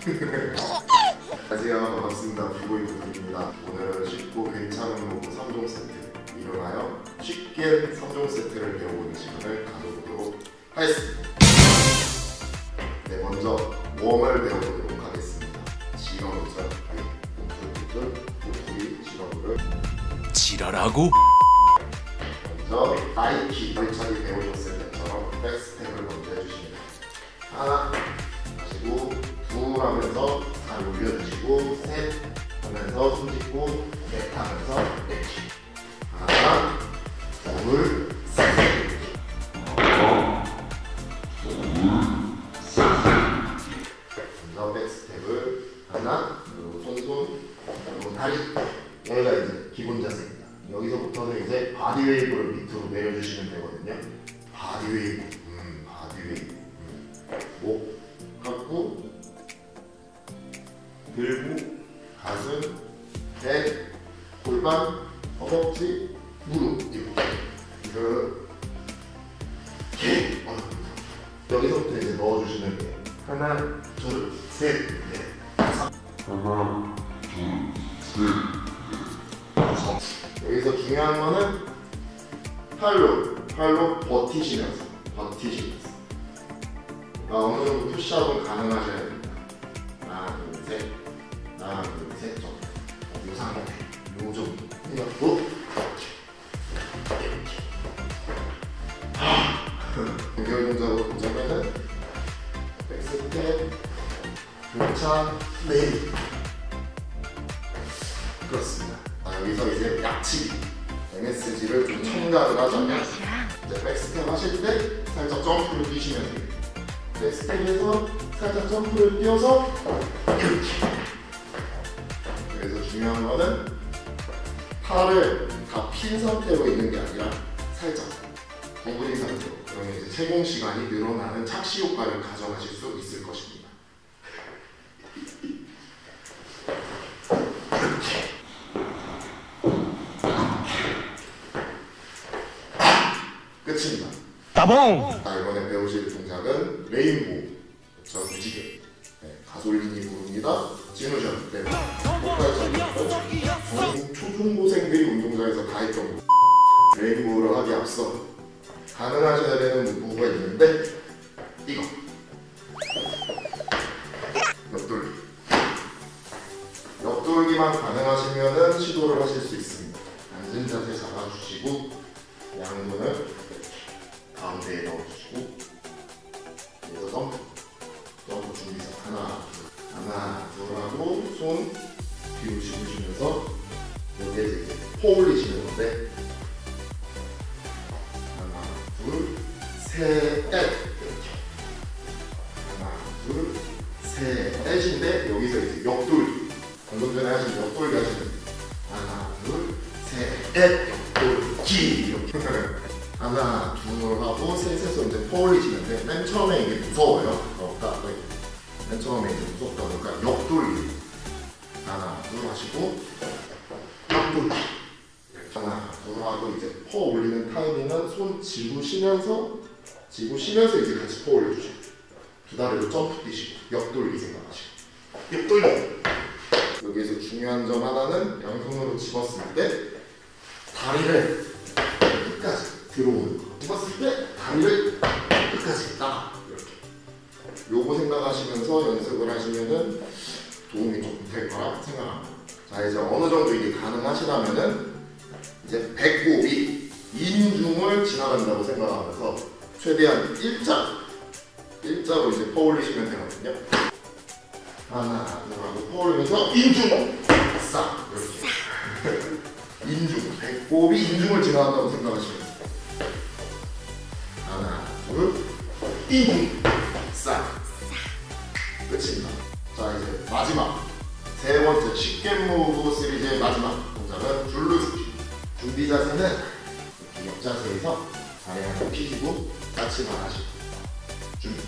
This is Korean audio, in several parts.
안녕하세요 반갑습니다. 비보이 부들입니다. 오늘은 쉽고 괜찮은 로고 3종 세트 이름하여 쉽게 3종 세트를 배워보는 시간을 가져보도록 하겠습니다. 네 먼저 웜을 배워보도록 하겠습니다. 지렁이죠 우툴우툴 우툴이 지렁이를 지랄하고? 먼저 나이키 벌차기 배우셨을 때처럼 백스텝을 먼저 해주시면 돼요. 하나 둘 하면서 잘 올려주시고 셋 하면서 숨 쉬고 넷 하면서 내쉬 하나 둘셋. 백스텝을 하나 그리고 손손 그리고 다리. 여기가 이제 기본 자세입니다. 여기서부터는 이제 body wave를 밑으로 내려주시면 되거든요. 바디 웨이브 넣어주시면 돼요 하나 둘 셋 넷 다섯. 여기서 중요한 거는 팔로 팔로 버티시면서 버티시면서. 아, 어느 정도 푸시업은 가능하셔야 됩니다. 하나 둘 셋. 하나 둘 셋 정도. 요 상태 요 정도. 해갖고 교차 레이 그렇습니다. 아, 여기서 이제 약치기 MSG를 좀 첨가를 하자면 이제 백스텝 하실 때 살짝 점프를 뛰시면 됩니다. 백스텝에서 살짝 점프를 뛰어서. 그래서 중요한 거는 팔을 다 핀 상태로 있는 게 아니라 살짝 구부린 상태로. 그러면 이제 체공 시간이 늘어나는 착시 효과를 가져가실 수 있을 것입니다. 끝입니다. 따봉 자, 이번에 배우실 동작은 레인보우. 저 무지개. 네, 가솔린이 부릅니다. 진우션. 네. 전국 초중고생들이 운동장에서 다 했던 거. 레인보우를 하기 앞서 가능하셔야 되는 무브가 있는데 이거. 옆돌기. 옆돌기만 가능하시면은 시도를 하실 수 있습니다. 앉은 자세 잡아주시고 양손을 가운데에 넣어주시고 점프 준비해서 하나 둘 하나 둘 하고 손 뒤로 집으시면서 여기에서 이제 포 올리시는 건데 하나 둘셋넷 이렇게 하나 둘셋 넷인데 여기서 이제 옆돌기 방금 전에 하신 하시면 돼요 하나 둘셋넷 둘 하고 셋에서 이제 퍼 올리시는데 맨 처음에 이게 무서워요. 무섭다. 네. 맨 처음에 이제 무섭다 보니까 옆돌기 하나, 둘 하시고 옆돌기 하나, 둘 하고 이제 퍼 올리는 타이밍은 손 쥐고 쉬면서 쥐고 쉬면서 이제 같이 퍼 올려주시고 두 다리로 점프 뛰시고 옆돌리 생각하시고 옆돌리 여기에서 중요한 점 하나는 양손으로 집었을 때 다리를 끝까지 들어오는 거. 집었을 때 다리를 끝까지 나가 이렇게. 요거 생각하시면서 연습을 하시면은 도움이 조금 될 거라 생각합니다. 자 이제 어느 정도 이게 가능하시다면은 이제 배꼽이 인중을 지나간다고 생각하면서 최대한 일자 일자로 이제 퍼올리시면 되거든요. 하나 둘 하고 퍼올리면서 인중 싹 이렇게. 인중, 배꼽이 인중을 지나간다고 생각하시면 돼요. 하나, 둘, 인중, 싹. 끝입니다. 자, 이제 마지막. 세 번째 쉽게 무브 시리즈의 마지막 동작은 줄루스키. 준비 자세는 옆자세에서 다리 한번 피시고 까치만 하시고. 준비.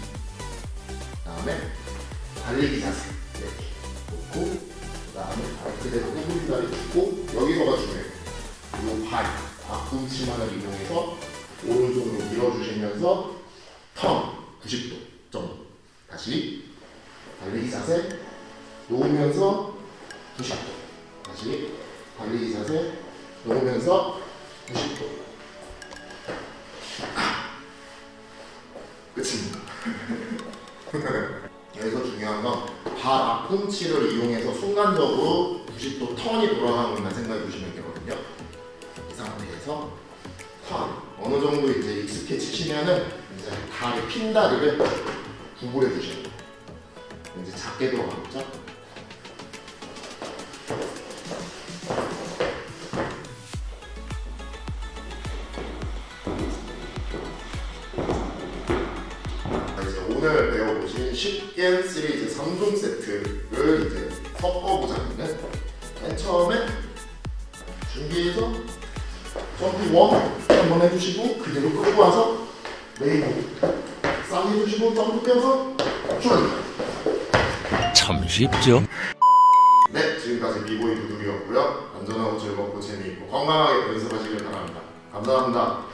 다음에 달리기 자세. 이렇게 놓고 그 다음에 발 그대로 구부린 다리 두고 여기서가 중요해요. 이 발, 앞꿈치만을 이용해서 오른손으로 밀어주시면서 턴 90도 정도. 다시 달리기 자세 놓으면서 90도. 다시 달리기 자세 놓으면서 90도. 끝입니다. 여기서 중요한 건 발 앞꿈치를 이용해서 순간적으로 90도 턴이 돌아가는 것만 생각해 주시면 되거든요. 이 상태에서 턴 어느 정도 이제 익숙해 지시면은 이제 다리 핀 다리를 구부려 주시면 돼요 이제 작게 들어가겠죠? 자, 이제 오늘 배워보신 10겐 시리즈 3종 세트를 이제 섞어보자면은 맨 처음에 준비해서 점프 원 한번 해주시고 그대로 끌고 와서 레이고 쌍 해주시고 점프 껴서 줄참 쉽죠? 네, 지금까지 비보이 두둑이었고요. 안전하고 즐겁고 재미있고 건강하게 연습하시길 바랍니다. 감사합니다.